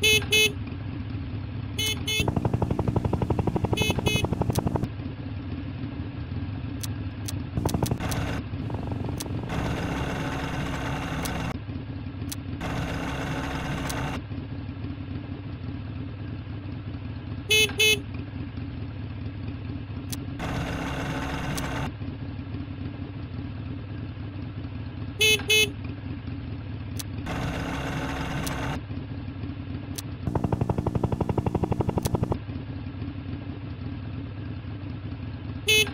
Beep, beep.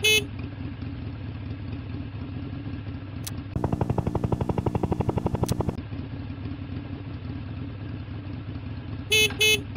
Beep beep.